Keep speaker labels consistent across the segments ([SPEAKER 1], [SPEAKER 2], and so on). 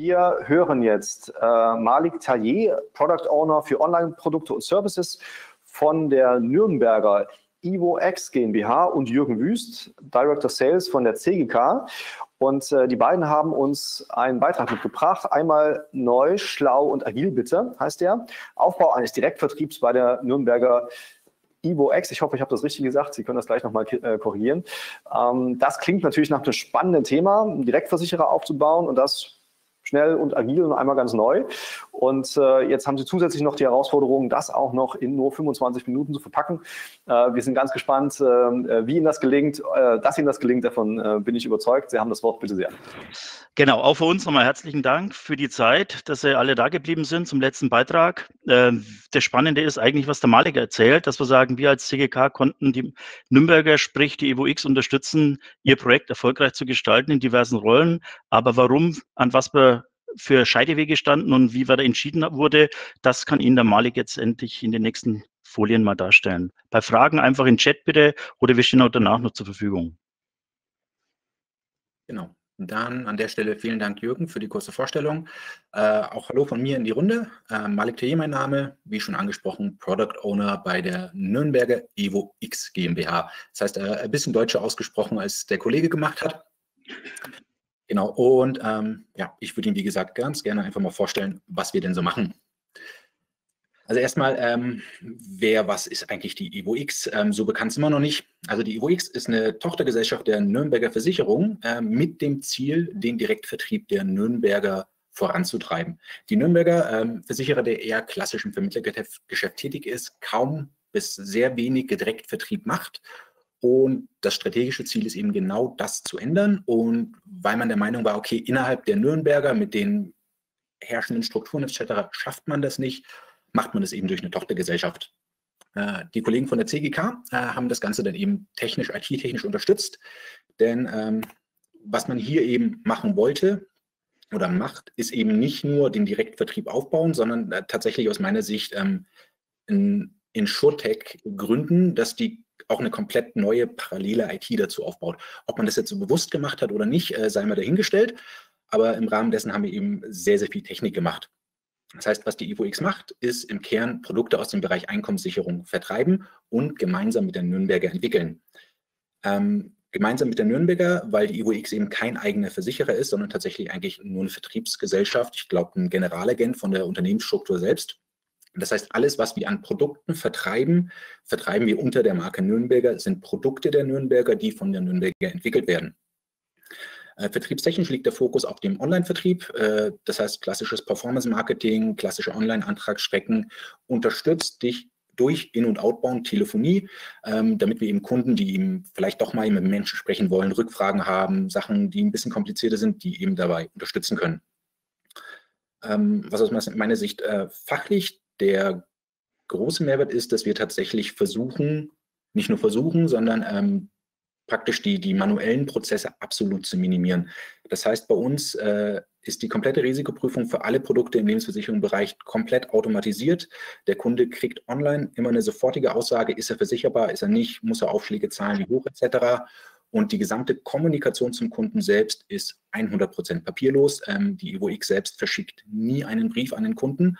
[SPEAKER 1] Wir hören jetzt äh, Malik Taillet, Product Owner für Online-Produkte und Services von der Nürnberger IvoX GmbH und Jürgen Wüst, Director Sales von der CGK. Und äh, die beiden haben uns einen Beitrag mitgebracht. Einmal neu, schlau und agil bitte, heißt der. Aufbau eines Direktvertriebs bei der Nürnberger IvoX. Ich hoffe, ich habe das richtig gesagt. Sie können das gleich nochmal äh, korrigieren. Ähm, das klingt natürlich nach einem spannenden Thema, einen Direktversicherer aufzubauen und das schnell und agil und einmal ganz neu. Und äh, jetzt haben Sie zusätzlich noch die Herausforderung, das auch noch in nur 25 Minuten zu verpacken. Äh, wir sind ganz gespannt, äh, wie Ihnen das gelingt. Äh, dass Ihnen das gelingt, davon äh, bin ich überzeugt. Sie haben das Wort bitte sehr.
[SPEAKER 2] Genau, auch für uns nochmal herzlichen Dank für die Zeit, dass Sie alle da geblieben sind zum letzten Beitrag. Äh, das Spannende ist eigentlich, was der Malik erzählt, dass wir sagen, wir als CGK konnten die Nürnberger, sprich die EvoX, unterstützen, ihr Projekt erfolgreich zu gestalten in diversen Rollen. Aber warum, an was wir für Scheidewege standen und wie da entschieden wurde, das kann Ihnen der Malik jetzt endlich in den nächsten Folien mal darstellen. Bei Fragen einfach in Chat bitte oder wir stehen auch danach noch zur Verfügung.
[SPEAKER 3] Genau. Dann an der Stelle vielen Dank, Jürgen, für die kurze Vorstellung. Äh, auch Hallo von mir in die Runde. Äh, Malik Teye, mein Name, wie schon angesprochen, Product Owner bei der Nürnberger Evo X GmbH. Das heißt, äh, ein bisschen deutscher ausgesprochen, als der Kollege gemacht hat. Genau, und ähm, ja, ich würde Ihnen, wie gesagt, ganz gerne einfach mal vorstellen, was wir denn so machen. Also erstmal, ähm, wer, was ist eigentlich die EvoX? Ähm, so bekannt sind wir noch nicht. Also die EvoX ist eine Tochtergesellschaft der Nürnberger Versicherung äh, mit dem Ziel, den Direktvertrieb der Nürnberger voranzutreiben. Die Nürnberger ähm, Versicherer, der eher klassisch im Vermittlergeschäft tätig ist, kaum bis sehr wenig Direktvertrieb macht. Und das strategische Ziel ist eben genau das zu ändern. Und weil man der Meinung war, okay, innerhalb der Nürnberger mit den herrschenden Strukturen etc. schafft man das nicht, macht man das eben durch eine Tochtergesellschaft. Äh, die Kollegen von der CGK äh, haben das Ganze dann eben technisch, IT-technisch unterstützt, denn ähm, was man hier eben machen wollte oder macht, ist eben nicht nur den Direktvertrieb aufbauen, sondern äh, tatsächlich aus meiner Sicht ähm, in, in gründen, dass die auch eine komplett neue parallele IT dazu aufbaut. Ob man das jetzt so bewusst gemacht hat oder nicht, äh, sei mal dahingestellt. Aber im Rahmen dessen haben wir eben sehr, sehr viel Technik gemacht. Das heißt, was die IvoX macht, ist im Kern Produkte aus dem Bereich Einkommenssicherung vertreiben und gemeinsam mit der Nürnberger entwickeln. Ähm, gemeinsam mit der Nürnberger, weil die IvoX eben kein eigener Versicherer ist, sondern tatsächlich eigentlich nur eine Vertriebsgesellschaft. Ich glaube, ein Generalagent von der Unternehmensstruktur selbst. Das heißt, alles, was wir an Produkten vertreiben, vertreiben wir unter der Marke Nürnberger, sind Produkte der Nürnberger, die von der Nürnberger entwickelt werden. Äh, vertriebstechnisch liegt der Fokus auf dem Online-Vertrieb, äh, das heißt klassisches Performance-Marketing, klassische Online-Antragsstrecken, unterstützt dich durch In- und Outbound Telefonie, ähm, damit wir eben Kunden, die eben vielleicht doch mal mit Menschen sprechen wollen, Rückfragen haben, Sachen, die ein bisschen komplizierter sind, die eben dabei unterstützen können. Ähm, was aus meiner Sicht äh, fachlich der große Mehrwert ist, dass wir tatsächlich versuchen, nicht nur versuchen, sondern ähm, praktisch die, die manuellen Prozesse absolut zu minimieren. Das heißt, bei uns äh, ist die komplette Risikoprüfung für alle Produkte im Lebensversicherungsbereich komplett automatisiert. Der Kunde kriegt online immer eine sofortige Aussage, ist er versicherbar, ist er nicht, muss er Aufschläge zahlen, wie hoch etc. Und die gesamte Kommunikation zum Kunden selbst ist 100% papierlos. Ähm, die EvoX selbst verschickt nie einen Brief an den Kunden.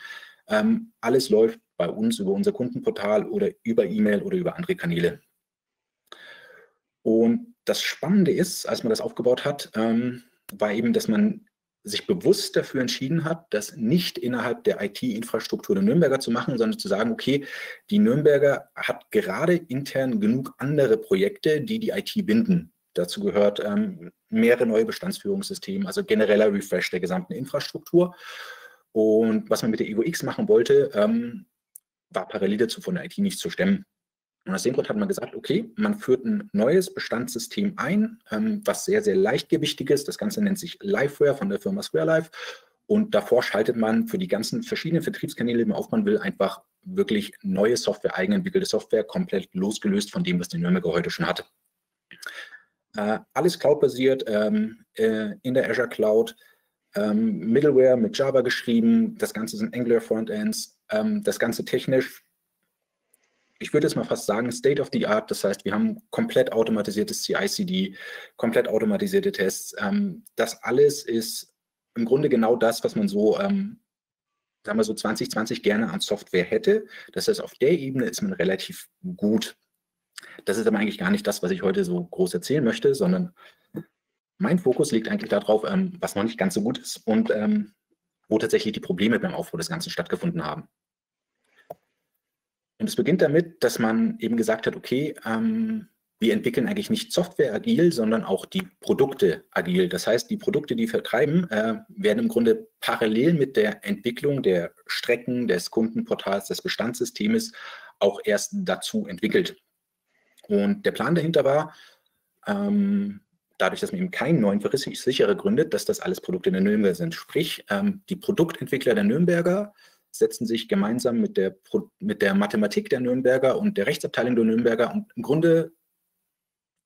[SPEAKER 3] Ähm, alles läuft bei uns über unser Kundenportal oder über E-Mail oder über andere Kanäle. Und das Spannende ist, als man das aufgebaut hat, ähm, war eben, dass man sich bewusst dafür entschieden hat, das nicht innerhalb der IT-Infrastruktur der Nürnberger zu machen, sondern zu sagen, okay, die Nürnberger hat gerade intern genug andere Projekte, die die IT binden. Dazu gehört ähm, mehrere neue Bestandsführungssysteme, also genereller Refresh der gesamten Infrastruktur. Und was man mit der EvoX machen wollte, ähm, war parallel dazu von der IT nicht zu stemmen. Und aus dem Grund hat man gesagt, okay, man führt ein neues Bestandssystem ein, ähm, was sehr, sehr leichtgewichtig ist. Das Ganze nennt sich Liveware von der Firma SquareLife. Und davor schaltet man für die ganzen verschiedenen Vertriebskanäle, die man aufbauen will, einfach wirklich neue Software, eigenentwickelte Software, komplett losgelöst von dem, was der Nürnberger heute schon hatte. Äh, alles cloud-basiert ähm, äh, in der Azure Cloud, ähm, Middleware mit Java geschrieben, das Ganze sind Angular Frontends, ähm, das Ganze technisch ich würde jetzt mal fast sagen, State of the Art. Das heißt, wir haben komplett automatisiertes CI-CD, komplett automatisierte Tests. Ähm, das alles ist im Grunde genau das, was man so, ähm, sagen wir so 2020 gerne an Software hätte. Das heißt, auf der Ebene ist man relativ gut. Das ist aber eigentlich gar nicht das, was ich heute so groß erzählen möchte, sondern mein Fokus liegt eigentlich darauf, ähm, was noch nicht ganz so gut ist und ähm, wo tatsächlich die Probleme beim Aufbau des Ganzen stattgefunden haben. Und es beginnt damit, dass man eben gesagt hat, okay, ähm, wir entwickeln eigentlich nicht Software agil, sondern auch die Produkte agil. Das heißt, die Produkte, die wir vertreiben, äh, werden im Grunde parallel mit der Entwicklung der Strecken, des Kundenportals, des Bestandssystems auch erst dazu entwickelt. Und der Plan dahinter war, ähm, dadurch, dass man eben keinen neuen Versicherer gründet, dass das alles Produkte der Nürnberger sind. Sprich, ähm, die Produktentwickler der Nürnberger setzen sich gemeinsam mit der, mit der Mathematik der Nürnberger und der Rechtsabteilung der Nürnberger und im Grunde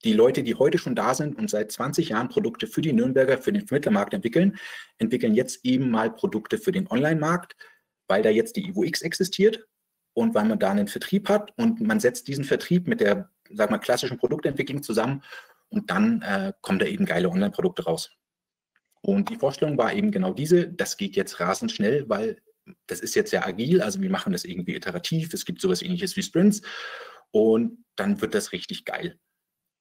[SPEAKER 3] die Leute, die heute schon da sind und seit 20 Jahren Produkte für die Nürnberger, für den Vermittlermarkt entwickeln, entwickeln jetzt eben mal Produkte für den Online-Markt, weil da jetzt die IvoX existiert und weil man da einen Vertrieb hat und man setzt diesen Vertrieb mit der, sag mal, klassischen Produktentwicklung zusammen und dann äh, kommen da eben geile Online-Produkte raus. Und die Vorstellung war eben genau diese, das geht jetzt rasend schnell, weil das ist jetzt sehr agil, also wir machen das irgendwie iterativ, es gibt sowas ähnliches wie Sprints und dann wird das richtig geil.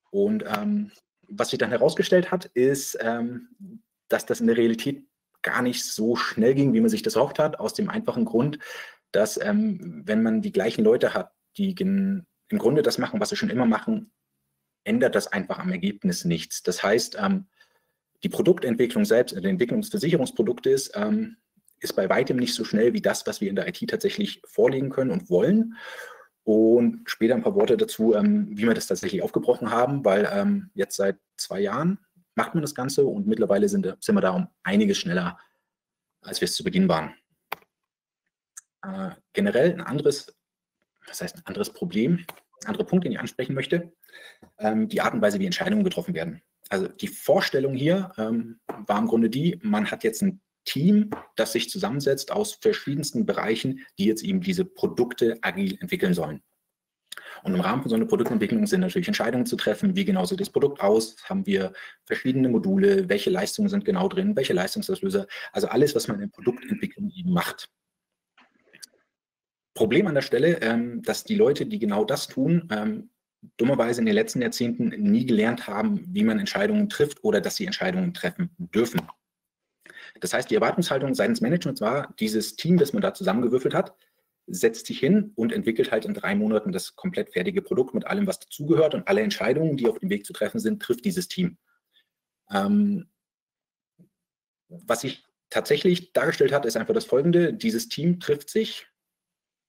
[SPEAKER 3] Und ähm, was sich dann herausgestellt hat, ist, ähm, dass das in der Realität gar nicht so schnell ging, wie man sich das erhofft hat, aus dem einfachen Grund, dass ähm, wenn man die gleichen Leute hat, die im Grunde das machen, was sie schon immer machen, ändert das einfach am Ergebnis nichts. Das heißt, ähm, die Produktentwicklung selbst, die Entwicklung des Versicherungsproduktes ähm, ist bei weitem nicht so schnell wie das, was wir in der IT tatsächlich vorlegen können und wollen. Und später ein paar Worte dazu, ähm, wie wir das tatsächlich aufgebrochen haben, weil ähm, jetzt seit zwei Jahren macht man das Ganze und mittlerweile sind, sind wir da um einiges schneller, als wir es zu Beginn waren. Äh, generell ein anderes, was heißt ein anderes Problem, ein anderer Punkt, den ich ansprechen möchte, ähm, die Art und Weise, wie Entscheidungen getroffen werden. Also die Vorstellung hier ähm, war im Grunde die, man hat jetzt ein Team, das sich zusammensetzt aus verschiedensten Bereichen, die jetzt eben diese Produkte agil entwickeln sollen. Und im Rahmen von so einer Produktentwicklung sind natürlich Entscheidungen zu treffen, wie genau sieht das Produkt aus, haben wir verschiedene Module, welche Leistungen sind genau drin, welche Leistungsauslöser, also alles, was man in Produktentwicklung eben macht. Problem an der Stelle, ähm, dass die Leute, die genau das tun, ähm, dummerweise in den letzten Jahrzehnten nie gelernt haben, wie man Entscheidungen trifft oder dass sie Entscheidungen treffen dürfen. Das heißt, die Erwartungshaltung seitens Managements war, dieses Team, das man da zusammengewürfelt hat, setzt sich hin und entwickelt halt in drei Monaten das komplett fertige Produkt mit allem, was dazugehört und alle Entscheidungen, die auf dem Weg zu treffen sind, trifft dieses Team. Ähm, was sich tatsächlich dargestellt hat, ist einfach das Folgende. Dieses Team trifft sich,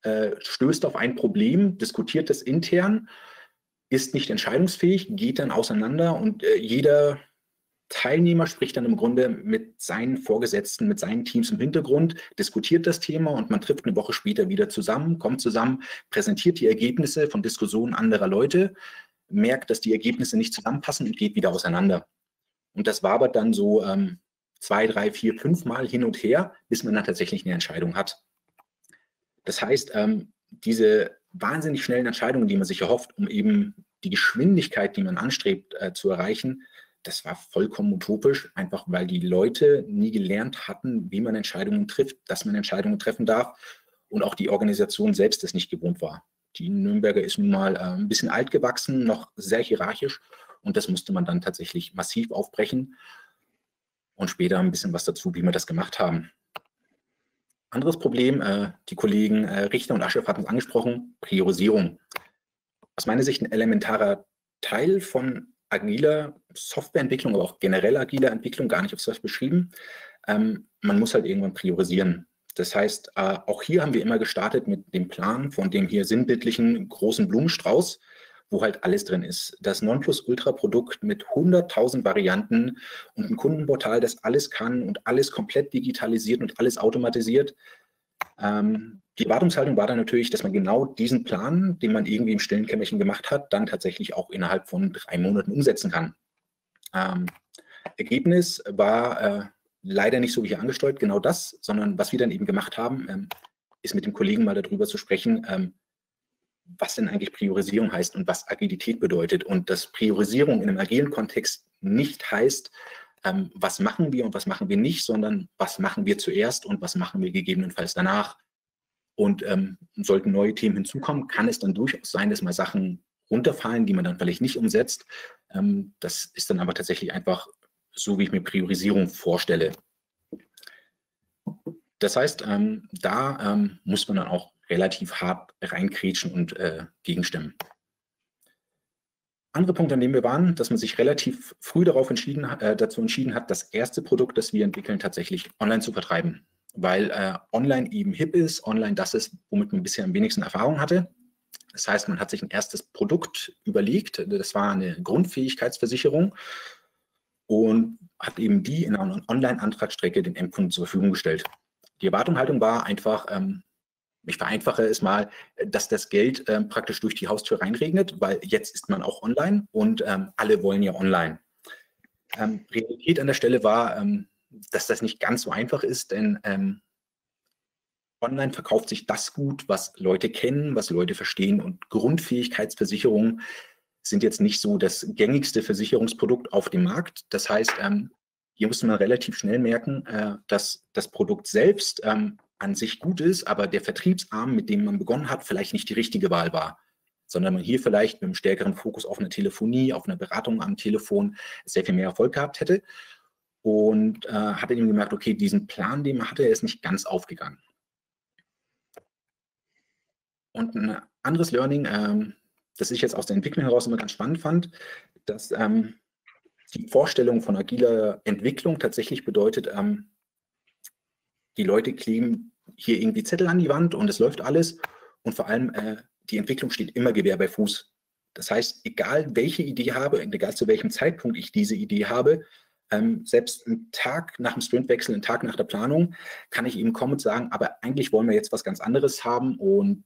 [SPEAKER 3] äh, stößt auf ein Problem, diskutiert es intern, ist nicht entscheidungsfähig, geht dann auseinander und äh, jeder Teilnehmer spricht dann im Grunde mit seinen Vorgesetzten, mit seinen Teams im Hintergrund, diskutiert das Thema und man trifft eine Woche später wieder zusammen, kommt zusammen, präsentiert die Ergebnisse von Diskussionen anderer Leute, merkt, dass die Ergebnisse nicht zusammenpassen und geht wieder auseinander. Und das war aber dann so ähm, zwei, drei, vier, fünf Mal hin und her, bis man dann tatsächlich eine Entscheidung hat. Das heißt, ähm, diese wahnsinnig schnellen Entscheidungen, die man sich erhofft, um eben die Geschwindigkeit, die man anstrebt, äh, zu erreichen, das war vollkommen utopisch, einfach weil die Leute nie gelernt hatten, wie man Entscheidungen trifft, dass man Entscheidungen treffen darf und auch die Organisation selbst das nicht gewohnt war. Die Nürnberger ist nun mal äh, ein bisschen alt gewachsen, noch sehr hierarchisch und das musste man dann tatsächlich massiv aufbrechen und später ein bisschen was dazu, wie wir das gemacht haben. Anderes Problem, äh, die Kollegen äh, Richter und Aschef hatten es angesprochen, Priorisierung. Aus meiner Sicht ein elementarer Teil von agiler Softwareentwicklung, aber auch generell agiler Entwicklung, gar nicht auf das beschrieben. Ähm, man muss halt irgendwann priorisieren. Das heißt, äh, auch hier haben wir immer gestartet mit dem Plan von dem hier sinnbildlichen großen Blumenstrauß, wo halt alles drin ist. Das Nonplusultra-Produkt mit 100.000 Varianten und ein Kundenportal, das alles kann und alles komplett digitalisiert und alles automatisiert. Ähm, die Erwartungshaltung war dann natürlich, dass man genau diesen Plan, den man irgendwie im stillen Kämmerchen gemacht hat, dann tatsächlich auch innerhalb von drei Monaten umsetzen kann. Ähm, Ergebnis war äh, leider nicht so wie hier angesteuert, genau das, sondern was wir dann eben gemacht haben, ähm, ist mit dem Kollegen mal darüber zu sprechen, ähm, was denn eigentlich Priorisierung heißt und was Agilität bedeutet. Und dass Priorisierung in einem agilen Kontext nicht heißt, ähm, was machen wir und was machen wir nicht, sondern was machen wir zuerst und was machen wir gegebenenfalls danach. Und ähm, sollten neue Themen hinzukommen, kann es dann durchaus sein, dass mal Sachen runterfallen, die man dann vielleicht nicht umsetzt. Ähm, das ist dann aber tatsächlich einfach so, wie ich mir Priorisierung vorstelle. Das heißt, ähm, da ähm, muss man dann auch relativ hart reinkrätschen und äh, gegenstimmen. Andere Punkt, an dem wir waren, dass man sich relativ früh darauf entschieden, äh, dazu entschieden hat, das erste Produkt, das wir entwickeln, tatsächlich online zu vertreiben. Weil äh, online eben hip ist, online das ist, womit man bisher am wenigsten Erfahrung hatte. Das heißt, man hat sich ein erstes Produkt überlegt, das war eine Grundfähigkeitsversicherung und hat eben die in einer Online-Antragsstrecke den Endkunden zur Verfügung gestellt. Die Erwartungshaltung war einfach, ähm, ich vereinfache es mal, dass das Geld ähm, praktisch durch die Haustür reinregnet, weil jetzt ist man auch online und ähm, alle wollen ja online. Ähm, Realität an der Stelle war, ähm, dass das nicht ganz so einfach ist, denn ähm, online verkauft sich das gut, was Leute kennen, was Leute verstehen und Grundfähigkeitsversicherungen sind jetzt nicht so das gängigste Versicherungsprodukt auf dem Markt. Das heißt, ähm, hier muss man relativ schnell merken, äh, dass das Produkt selbst ähm, an sich gut ist, aber der Vertriebsarm, mit dem man begonnen hat, vielleicht nicht die richtige Wahl war, sondern man hier vielleicht mit einem stärkeren Fokus auf eine Telefonie, auf eine Beratung am Telefon sehr viel mehr Erfolg gehabt hätte. Und äh, hat eben gemerkt, okay, diesen Plan, den man hatte, ist nicht ganz aufgegangen. Und ein anderes Learning, ähm, das ich jetzt aus der Entwicklung heraus immer ganz spannend fand, dass ähm, die Vorstellung von agiler Entwicklung tatsächlich bedeutet, ähm, die Leute kleben hier irgendwie Zettel an die Wand und es läuft alles. Und vor allem, äh, die Entwicklung steht immer Gewehr bei Fuß. Das heißt, egal welche Idee habe, egal zu welchem Zeitpunkt ich diese Idee habe, ähm, selbst einen Tag nach dem Sprintwechsel, einen Tag nach der Planung, kann ich eben kommen und sagen, aber eigentlich wollen wir jetzt was ganz anderes haben und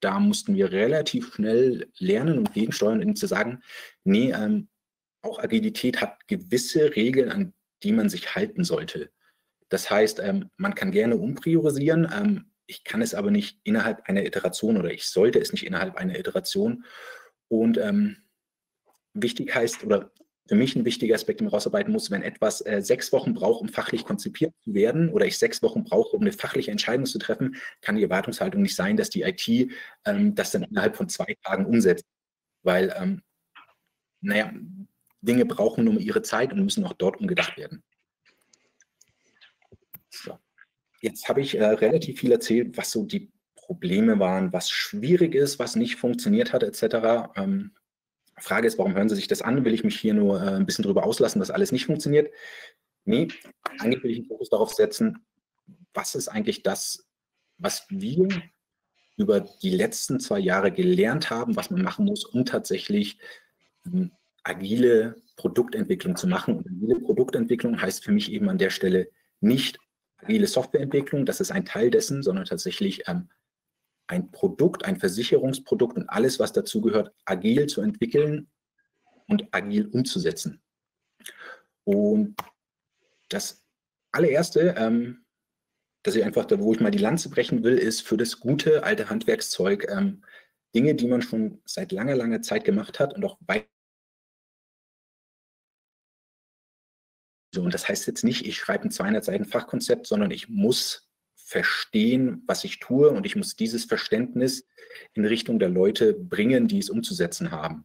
[SPEAKER 3] da mussten wir relativ schnell lernen und gegensteuern, um zu sagen, nee, ähm, auch Agilität hat gewisse Regeln, an die man sich halten sollte. Das heißt, ähm, man kann gerne umpriorisieren. Ähm, ich kann es aber nicht innerhalb einer Iteration oder ich sollte es nicht innerhalb einer Iteration. Und ähm, wichtig heißt, oder für mich ein wichtiger Aspekt, den man rausarbeiten muss, wenn etwas äh, sechs Wochen braucht, um fachlich konzipiert zu werden, oder ich sechs Wochen brauche, um eine fachliche Entscheidung zu treffen, kann die Erwartungshaltung nicht sein, dass die IT ähm, das dann innerhalb von zwei Tagen umsetzt. Weil, ähm, naja, Dinge brauchen nur ihre Zeit und müssen auch dort umgedacht werden. So. Jetzt habe ich äh, relativ viel erzählt, was so die Probleme waren, was schwierig ist, was nicht funktioniert hat, etc. Ähm, Frage ist, warum hören Sie sich das an? Will ich mich hier nur äh, ein bisschen darüber auslassen, dass alles nicht funktioniert? Nee, eigentlich will ich den Fokus darauf setzen, was ist eigentlich das, was wir über die letzten zwei Jahre gelernt haben, was man machen muss, um tatsächlich ähm, agile Produktentwicklung zu machen. Und agile Produktentwicklung heißt für mich eben an der Stelle nicht agile Softwareentwicklung, das ist ein Teil dessen, sondern tatsächlich ähm, ein Produkt, ein Versicherungsprodukt und alles, was dazugehört, agil zu entwickeln und agil umzusetzen. Und das allererste, ähm, dass ich einfach, da wo ich mal die Lanze brechen will, ist für das gute alte Handwerkszeug ähm, Dinge, die man schon seit langer, langer Zeit gemacht hat und auch und das heißt jetzt nicht, ich schreibe ein 200 Seiten Fachkonzept, sondern ich muss verstehen, was ich tue und ich muss dieses Verständnis in Richtung der Leute bringen, die es umzusetzen haben.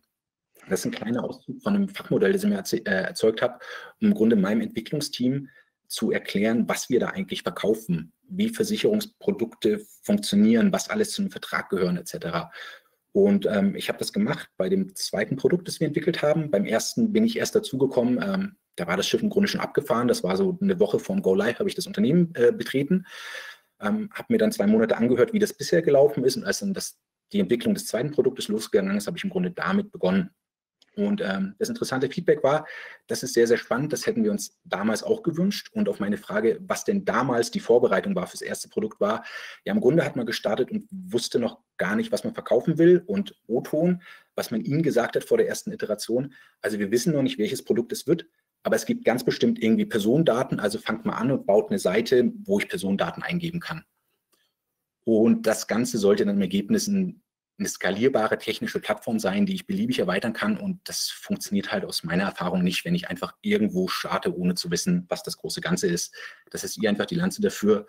[SPEAKER 3] Das ist ein kleiner Auszug von einem Fachmodell, das ich mir äh, erzeugt habe, um im Grunde meinem Entwicklungsteam zu erklären, was wir da eigentlich verkaufen, wie Versicherungsprodukte funktionieren, was alles zu einem Vertrag gehören etc. Und ähm, ich habe das gemacht bei dem zweiten Produkt, das wir entwickelt haben. Beim ersten bin ich erst dazugekommen, ähm, da war das Schiff im Grunde schon abgefahren. Das war so eine Woche vorm Go Live, habe ich das Unternehmen äh, betreten. Ähm, habe mir dann zwei Monate angehört, wie das bisher gelaufen ist. Und als dann das, die Entwicklung des zweiten Produktes losgegangen ist, habe ich im Grunde damit begonnen. Und ähm, das interessante Feedback war, das ist sehr, sehr spannend. Das hätten wir uns damals auch gewünscht. Und auf meine Frage, was denn damals die Vorbereitung war fürs erste Produkt, war, ja, im Grunde hat man gestartet und wusste noch gar nicht, was man verkaufen will. Und O-Ton, was man ihnen gesagt hat vor der ersten Iteration, also wir wissen noch nicht, welches Produkt es wird, aber es gibt ganz bestimmt irgendwie Personendaten, also fangt mal an und baut eine Seite, wo ich Personendaten eingeben kann. Und das Ganze sollte dann im Ergebnis ein eine skalierbare technische Plattform sein, die ich beliebig erweitern kann. Und das funktioniert halt aus meiner Erfahrung nicht, wenn ich einfach irgendwo starte, ohne zu wissen, was das große Ganze ist. Das ist ihr einfach die Lanze dafür.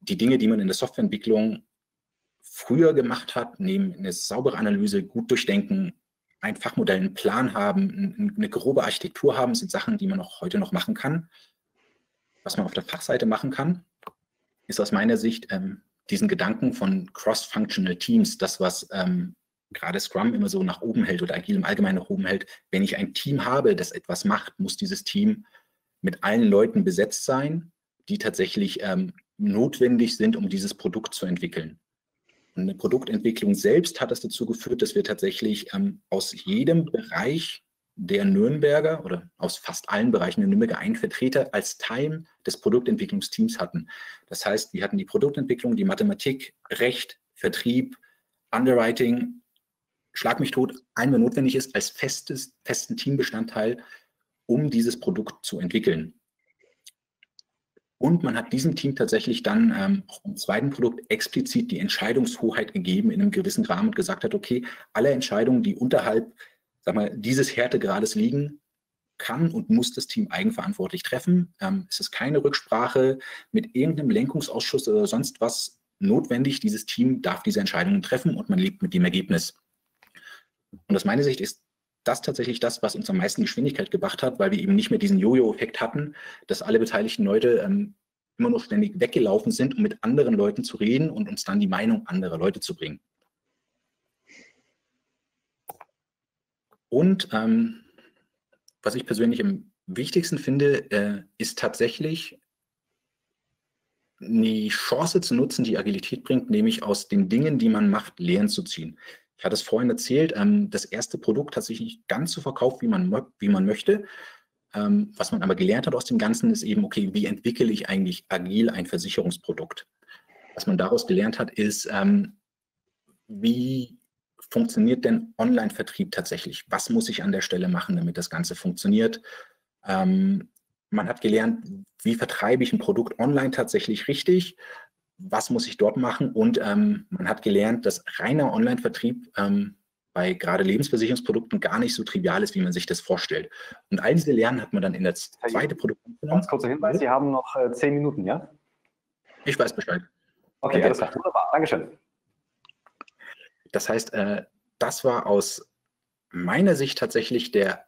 [SPEAKER 3] Die Dinge, die man in der Softwareentwicklung früher gemacht hat, nehmen eine saubere Analyse, gut durchdenken, ein Fachmodell, einen Plan haben, eine grobe Architektur haben, sind Sachen, die man auch heute noch machen kann. Was man auf der Fachseite machen kann, ist aus meiner Sicht ähm, diesen Gedanken von Cross-Functional Teams, das, was ähm, gerade Scrum immer so nach oben hält oder Agile im Allgemeinen nach oben hält. Wenn ich ein Team habe, das etwas macht, muss dieses Team mit allen Leuten besetzt sein, die tatsächlich ähm, notwendig sind, um dieses Produkt zu entwickeln. Eine Produktentwicklung selbst hat das dazu geführt, dass wir tatsächlich ähm, aus jedem Bereich der Nürnberger oder aus fast allen Bereichen der Nürnberger einen Vertreter als Teil des Produktentwicklungsteams hatten. Das heißt, wir hatten die Produktentwicklung, die Mathematik, Recht, Vertrieb, Underwriting, Schlag mich tot, einmal notwendig ist als festes, festen Teambestandteil, um dieses Produkt zu entwickeln. Und man hat diesem Team tatsächlich dann ähm, auch im zweiten Produkt explizit die Entscheidungshoheit gegeben in einem gewissen Rahmen und gesagt hat, okay, alle Entscheidungen, die unterhalb sag mal, dieses Härtegrades liegen, kann und muss das Team eigenverantwortlich treffen. Ähm, es ist keine Rücksprache mit irgendeinem Lenkungsausschuss oder sonst was notwendig. Dieses Team darf diese Entscheidungen treffen und man lebt mit dem Ergebnis. Und aus meiner Sicht ist das tatsächlich das, was uns am meisten Geschwindigkeit gebracht hat, weil wir eben nicht mehr diesen Jojo-Effekt hatten, dass alle beteiligten Leute ähm, immer nur ständig weggelaufen sind, um mit anderen Leuten zu reden und uns dann die Meinung anderer Leute zu bringen. Und ähm, was ich persönlich am wichtigsten finde, äh, ist tatsächlich die Chance zu nutzen, die Agilität bringt, nämlich aus den Dingen, die man macht, Lehren zu ziehen. Ich hatte es vorhin erzählt, ähm, das erste Produkt hat sich nicht ganz so verkauft, wie man, wie man möchte. Ähm, was man aber gelernt hat aus dem Ganzen, ist eben, okay, wie entwickle ich eigentlich agil ein Versicherungsprodukt? Was man daraus gelernt hat, ist, ähm, wie funktioniert denn Online-Vertrieb tatsächlich? Was muss ich an der Stelle machen, damit das Ganze funktioniert? Ähm, man hat gelernt, wie vertreibe ich ein Produkt online tatsächlich richtig? Was muss ich dort machen? Und ähm, man hat gelernt, dass reiner Online-Vertrieb ähm, bei gerade Lebensversicherungsprodukten gar nicht so trivial ist, wie man sich das vorstellt. Und all diese Lernen hat man dann in das zweite Produkt.
[SPEAKER 1] Ganz kurzer Hinweis, Sie haben noch äh, zehn Minuten, ja?
[SPEAKER 3] Ich weiß Bescheid.
[SPEAKER 1] Okay, alles klar. Wunderbar. Dankeschön.
[SPEAKER 3] Das heißt, äh, das war aus meiner Sicht tatsächlich der,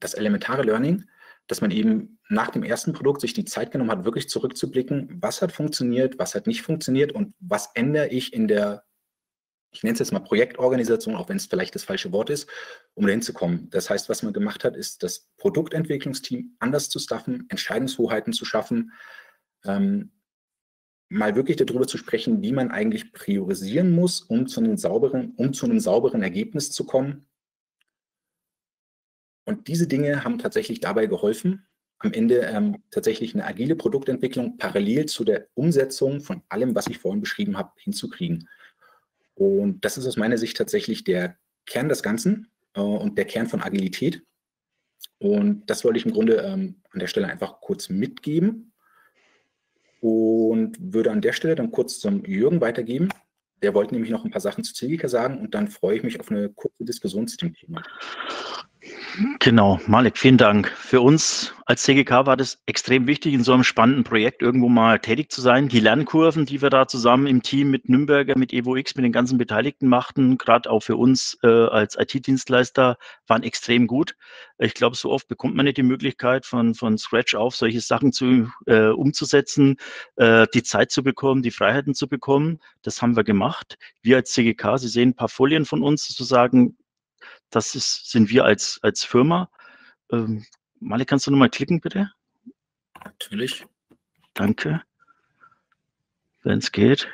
[SPEAKER 3] das elementare Learning, dass man eben nach dem ersten Produkt sich die Zeit genommen hat, wirklich zurückzublicken, was hat funktioniert, was hat nicht funktioniert und was ändere ich in der, ich nenne es jetzt mal Projektorganisation, auch wenn es vielleicht das falsche Wort ist, um dahin zu kommen. Das heißt, was man gemacht hat, ist das Produktentwicklungsteam anders zu staffen, Entscheidungshoheiten zu schaffen, ähm, mal wirklich darüber zu sprechen, wie man eigentlich priorisieren muss, um zu einem sauberen, um zu einem sauberen Ergebnis zu kommen. Und diese Dinge haben tatsächlich dabei geholfen, am Ende ähm, tatsächlich eine agile Produktentwicklung parallel zu der Umsetzung von allem, was ich vorhin beschrieben habe, hinzukriegen. Und das ist aus meiner Sicht tatsächlich der Kern des Ganzen äh, und der Kern von Agilität. Und das wollte ich im Grunde ähm, an der Stelle einfach kurz mitgeben und würde an der Stelle dann kurz zum Jürgen weitergeben. Der wollte nämlich noch ein paar Sachen zu Zilika sagen und dann freue ich mich auf eine kurze Diskussion zu dem Thema.
[SPEAKER 2] Genau, Malik, vielen Dank. Für uns als CGK war das extrem wichtig, in so einem spannenden Projekt irgendwo mal tätig zu sein. Die Lernkurven, die wir da zusammen im Team mit Nürnberger, mit EvoX, mit den ganzen Beteiligten machten, gerade auch für uns äh, als IT-Dienstleister, waren extrem gut. Ich glaube, so oft bekommt man nicht die Möglichkeit, von, von Scratch auf solche Sachen zu, äh, umzusetzen, äh, die Zeit zu bekommen, die Freiheiten zu bekommen. Das haben wir gemacht. Wir als CGK, Sie sehen ein paar Folien von uns sozusagen, das ist, sind wir als, als Firma. Ähm, Malik, kannst du nochmal klicken, bitte?
[SPEAKER 3] Natürlich.
[SPEAKER 2] Danke. Wenn es geht.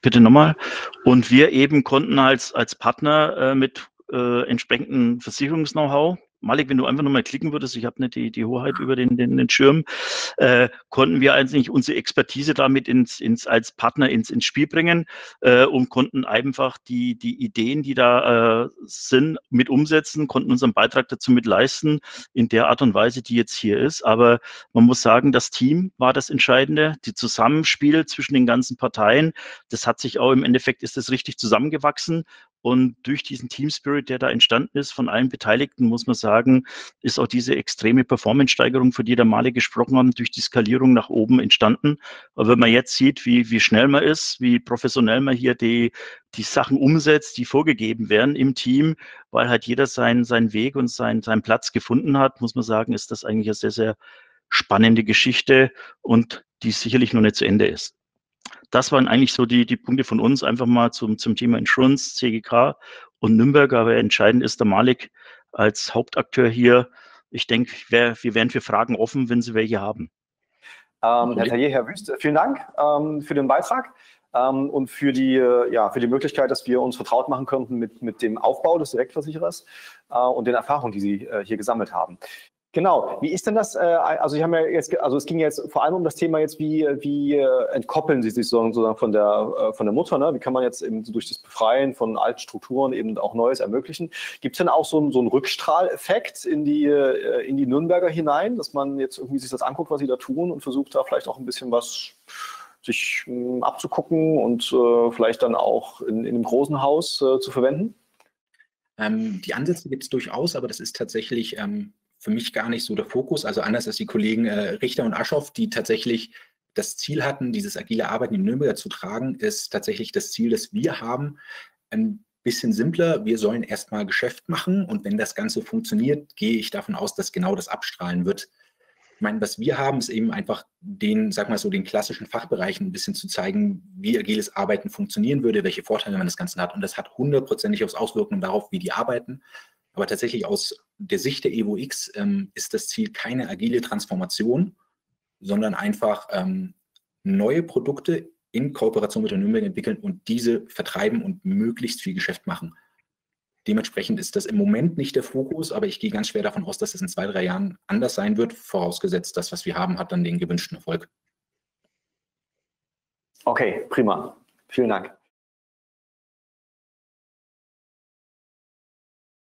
[SPEAKER 2] Bitte nochmal. Und wir eben konnten als, als Partner äh, mit äh, entsprechendem Versicherungs-Know-how Malik, wenn du einfach nochmal klicken würdest, ich habe nicht die, die Hoheit über den, den, den Schirm, äh, konnten wir eigentlich unsere Expertise damit ins, ins, als Partner ins, ins Spiel bringen äh, und konnten einfach die, die Ideen, die da äh, sind, mit umsetzen, konnten unseren Beitrag dazu mit leisten, in der Art und Weise, die jetzt hier ist. Aber man muss sagen, das Team war das Entscheidende, die Zusammenspiel zwischen den ganzen Parteien, das hat sich auch im Endeffekt, ist das richtig zusammengewachsen Und durch diesen Team Spirit, der da entstanden ist von allen Beteiligten, muss man sagen, ist auch diese extreme Performance-Steigerung, für die der Male gesprochen haben, durch die Skalierung nach oben entstanden. Aber wenn man jetzt sieht, wie, wie schnell man ist, wie professionell man hier die, die Sachen umsetzt, die vorgegeben werden im Team, weil halt jeder seinen, seinen Weg und seinen, seinen Platz gefunden hat, muss man sagen, ist das eigentlich eine sehr, sehr spannende Geschichte und die sicherlich noch nicht zu Ende ist das waren eigentlich so die, die Punkte von uns, einfach mal zum, zum Thema Insurance, CGK und Nürnberg. Aber entscheidend ist der Malik als Hauptakteur hier. Ich denke, wir, wir werden für Fragen offen, wenn Sie welche haben.
[SPEAKER 1] Ähm, Herr Taillier, Herr Wüst, vielen Dank ähm, für den Beitrag ähm, und für die, äh, ja, für die Möglichkeit, dass wir uns vertraut machen könnten mit, mit dem Aufbau des Direktversicherers äh, und den Erfahrungen, die Sie äh, hier gesammelt haben. Genau. Wie ist denn das? Äh, also Sie haben ja jetzt, also es ging jetzt vor allem um das Thema jetzt, wie, wie äh, entkoppeln Sie sich sozusagen von der, äh, von der Mutter? Ne? Wie kann man jetzt eben durch das Befreien von alten Strukturen eben auch Neues ermöglichen? Gibt es denn auch so einen, so einen Rückstrahleffekt in die, in die Nürnberger hinein, dass man jetzt irgendwie sich das anguckt, was Sie da tun und versucht da vielleicht auch ein bisschen was sich hm, abzugucken und vielleicht dann auch in, in einem großen Haus zu verwenden?
[SPEAKER 3] Ähm, die Ansätze gibt es durchaus, aber das ist tatsächlich ähm, für mich gar nicht so der Fokus. Also anders als die Kollegen äh, Richter und Aschoff, die tatsächlich das Ziel hatten, dieses agile Arbeiten in Nürnberg zu tragen, ist tatsächlich das Ziel, das wir haben. Ein bisschen simpler. Wir sollen erstmal Geschäft machen und wenn das Ganze funktioniert, gehe ich davon aus, dass genau das abstrahlen wird. Ich meine, was wir haben, ist eben einfach den, sag mal so, den klassischen Fachbereichen ein bisschen zu zeigen, wie agiles Arbeiten funktionieren würde, welche Vorteile man das Ganze hat. Und das hat hundertprozentig Auswirkungen darauf, wie die arbeiten. Aber tatsächlich aus der Sicht der EvoX ähm, ist das Ziel keine agile Transformation, sondern einfach ähm, neue Produkte in Kooperation mit der Nürnberg entwickeln und diese vertreiben und möglichst viel Geschäft machen. Dementsprechend ist das im Moment nicht der Fokus, aber ich gehe ganz schwer davon aus, dass es in zwei, drei Jahren anders sein wird, vorausgesetzt, das, was wir haben, hat dann den gewünschten Erfolg.
[SPEAKER 1] Okay, prima. Vielen Dank.